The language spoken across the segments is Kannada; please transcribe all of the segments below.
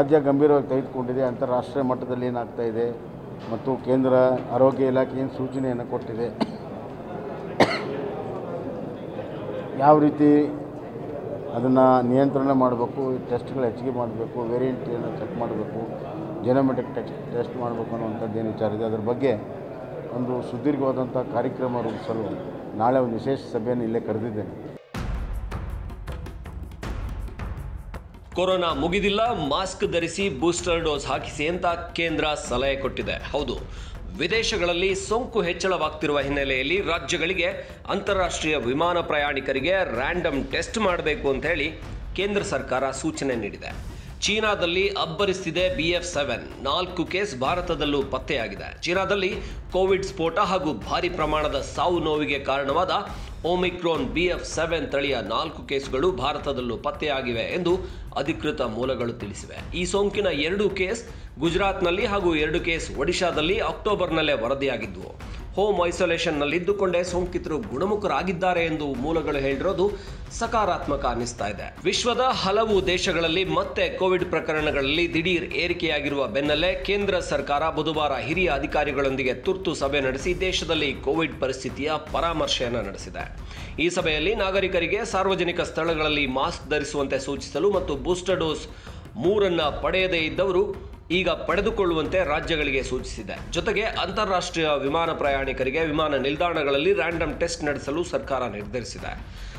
ರಾಜ್ಯ ಗಂಭೀರವಾಗಿ ತೆಗೆದುಕೊಂಡಿದೆ, ಅಂತಾರಾಷ್ಟ್ರೀಯ ಮಟ್ಟದಲ್ಲಿ ಏನಾಗ್ತಾ ಇದೆ ಮತ್ತು ಕೇಂದ್ರ ಆರೋಗ್ಯ ಇಲಾಖೆ ಏನು ಸೂಚನೆಯನ್ನು ಕೊಟ್ಟಿದೆ. ಯಾವ ರೀತಿ ಅದನ್ನು ನಿಯಂತ್ರಣ ಮಾಡಬೇಕು, ಟೆಸ್ಟ್ಗಳು ಹೆಚ್ಚಿಗೆ ಮಾಡಬೇಕು ವೇರಿಯಂಟನ್ನು ಚೆಕ್ ಮಾಡಬೇಕು ಜೆನೋಮೆಟಿಕ್ ಟೆಸ್ಟ್ ಟೆಸ್ಟ್ ಮಾಡಬೇಕು ಅನ್ನುವಂಥದ್ದು ಏನು ವಿಚಾರ ಇದೆ. ಅದರ ಬಗ್ಗೆ ಒಂದು ಸುದೀರ್ಘವಾದಂಥ ಕಾರ್ಯಕ್ರಮ ರೂಪಿಸಲು ನಾಳೆ ಒಂದು ವಿಶೇಷ ಸಭೆಯನ್ನು ಇಲ್ಲೇ ಕರೆದಿದ್ದೇನೆ. ಕೊರೋನಾ ಮುಗಿದಿಲ್ಲ, ಮಾಸ್ಕ್ ಧರಿಸಿ ಬೂಸ್ಟರ್ ಡೋಸ್ ಹಾಕಿಸಿ ಅಂತ ಕೇಂದ್ರ ಸಲಹೆ ಕೊಟ್ಟಿದೆ. ಹೌದು, ವಿದೇಶಗಳಲ್ಲಿ ಸೋಂಕು ಹೆಚ್ಚಳವಾಗ್ತಿರುವ ಹಿನ್ನೆಲೆಯಲ್ಲಿ ರಾಜ್ಯಗಳಿಗೆ ಅಂತಾರಾಷ್ಟ್ರೀಯ ವಿಮಾನ ಪ್ರಯಾಣಿಕರಿಗೆ ರ್ಯಾಂಡಮ್ ಟೆಸ್ಟ್ ಮಾಡಬೇಕು ಅಂತ ಹೇಳಿ ಕೇಂದ್ರ ಸರ್ಕಾರ ಸೂಚನೆ ನೀಡಿದೆ. ಚೀನಾದಲ್ಲಿ ಅಬ್ಬರಿಸಿದೆ ಬಿಎಫ್ ಸೆವೆನ್. ನಾಲ್ಕು ಕೇಸ್ ಭಾರತದಲ್ಲೂ ಪತ್ತೆಯಾಗಿದೆ. ಚೀನಾದಲ್ಲಿ ಕೋವಿಡ್ ಸ್ಫೋಟ ಹಾಗೂ ಭಾರಿ ಪ್ರಮಾಣದ ಸಾವು ನೋವಿಗೆ ಕಾರಣವಾದ ಒಮಿಕ್ರೋನ್ ಬಿಎಫ್ ಸೆವೆನ್ ತಳಿಯ ನಾಲ್ಕು ಕೇಸುಗಳು ಭಾರತದಲ್ಲೂ ಪತ್ತೆಯಾಗಿವೆ ಎಂದು ಅಧಿಕೃತ ಮೂಲಗಳು ತಿಳಿಸಿವೆ. ಈ ಸೋಂಕಿನ ಎರಡು ಕೇಸ್ ಗುಜರಾತ್ನಲ್ಲಿ ಹಾಗೂ ಎರಡು ಕೇಸ್ ಒಡಿಶಾದಲ್ಲಿ ಅಕ್ಟೋಬರ್ನಲ್ಲೇ ವರದಿಯಾಗಿದ್ದವು ಹೋಮ್ ಐಸೋಲೇಷನ್ನಲ್ಲಿದ್ದುಕೊಂಡೇ ಸೋಂಕಿತರು ಗುಣಮುಖರಾಗಿದ್ದಾರೆ ಎಂದು ಮೂಲಗಳು ಹೇಳಿರೋದು ಸಕಾರಾತ್ಮಕ ಅನ್ನಿಸ್ತಾ ಇದೆ. ವಿಶ್ವದ ಹಲವು ದೇಶಗಳಲ್ಲಿ ಮತ್ತೆ ಕೋವಿಡ್ ಪ್ರಕರಣಗಳಲ್ಲಿ ದಿಢೀರ್ ಏರಿಕೆಯಾಗಿರುವ ಬೆನ್ನಲ್ಲೇ ಕೇಂದ್ರ ಸರ್ಕಾರ ಬುಧವಾರ ಹಿರಿಯ ಅಧಿಕಾರಿಗಳೊಂದಿಗೆ ತುರ್ತು ಸಭೆ ನಡೆಸಿ ದೇಶದಲ್ಲಿ ಕೋವಿಡ್ ಪರಿಸ್ಥಿತಿಯ ಪರಾಮರ್ಶೆಯನ್ನು ನಡೆಸಿದೆ. ಈ ಸಭೆಯಲ್ಲಿ ನಾಗರಿಕರಿಗೆ ಸಾರ್ವಜನಿಕ ಸ್ಥಳಗಳಲ್ಲಿ ಮಾಸ್ಕ್ ಧರಿಸುವಂತೆ ಸೂಚಿಸಲು ಮತ್ತು ಬೂಸ್ಟರ್ ಡೋಸ್ ಮೂರನ್ನ ಪಡೆಯದೇ ಇದ್ದವರು ಈಗ ಪಡೆದುಕೊಳ್ಳುವಂತೆ ರಾಜ್ಯಗಳಿಗೆ ಸೂಚಿಸಿದೆ. ಜೊತೆಗೆ ಅಂತಾರಾಷ್ಟ್ರೀಯ ವಿಮಾನ ಪ್ರಯಾಣಿಕರಿಗೆ ವಿಮಾನ ನಿಲ್ದಾಣಗಳಲ್ಲಿ ರ್ಯಾಂಡಮ್ ಟೆಸ್ಟ್ ನಡೆಸಲು ಸರ್ಕಾರ ನಿರ್ಧರಿಸಿದೆ.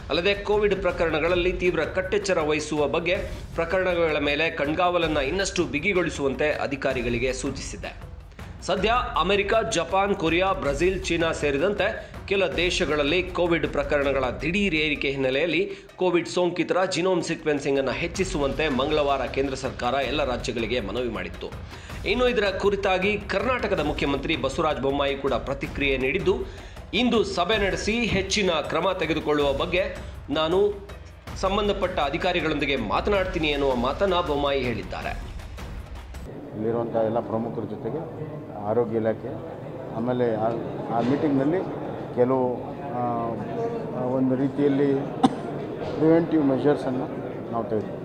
ಅಲ್ಲದೆ ಕೋವಿಡ್ ಪ್ರಕರಣಗಳಲ್ಲಿ ತೀವ್ರ ಕಟ್ಟೆಚ್ಚರ ವಹಿಸುವ ಬಗ್ಗೆ ಪ್ರಕರಣಗಳ ಮೇಲೆ ಕಣ್ಗಾವಲನ್ನು ಇನ್ನಷ್ಟು ಬಿಗಿಗೊಳಿಸುವಂತೆ ಅಧಿಕಾರಿಗಳಿಗೆ ಸೂಚಿಸಿದೆ. ಸದ್ಯ America, Japan, Korea, Brazil, China ಸೇರಿದಂತೆ ಕೆಲ ದೇಶಗಳಲ್ಲಿ ಕೋವಿಡ್ ಪ್ರಕರಣಗಳ ದಿಢೀರ್ ಏರಿಕೆ ಹಿನ್ನೆಲೆಯಲ್ಲಿ ಕೋವಿಡ್ ಸೋಂಕಿತರ ಜಿನೋಮ್ ಸೀಕ್ವೆನ್ಸಿಂಗ್ ಅನ್ನು ಹೆಚ್ಚಿಸುವಂತೆ ಮಂಗಳವಾರ ಕೇಂದ್ರ ಸರ್ಕಾರ ಎಲ್ಲ ರಾಜ್ಯಗಳಿಗೆ ಮನವಿ ಮಾಡಿತ್ತು. ಇನ್ನು ಇದರ ಕುರಿತಾಗಿ ಕರ್ನಾಟಕದ ಮುಖ್ಯಮಂತ್ರಿ ಬಸವರಾಜ ಬೊಮ್ಮಾಯಿ ಕೂಡ ಪ್ರತಿಕ್ರಿಯೆ ನೀಡಿದ್ದು, ಇಂದು ಸಭೆ ನಡೆಸಿ ಹೆಚ್ಚಿನ ಕ್ರಮ ತೆಗೆದುಕೊಳ್ಳುವ ಬಗ್ಗೆ ನಾನು ಸಂಬಂಧಪಟ್ಟ ಅಧಿಕಾರಿಗಳೊಂದಿಗೆ ಮಾತನಾಡ್ತೀನಿ ಎನ್ನುವ ಮಾತನ್ನ ಬೊಮ್ಮಾಯಿ ಹೇಳಿದ್ದಾರೆ. ಇಲ್ಲಿರುವಂಥ ಎಲ್ಲ ಪ್ರಮುಖರ ಜೊತೆಗೆ ಆರೋಗ್ಯ ಇಲಾಖೆ, ಆಮೇಲೆ ಆ- ಮೀಟಿಂಗ್ನಲ್ಲಿ ಕೆಲವು ಒಂದು ರೀತಿಯಲ್ಲಿ ಪ್ರಿವೆಂಟಿವ್ ಮೆಷರ್ಸನ್ನು ನಾವು ತೆಗೆದು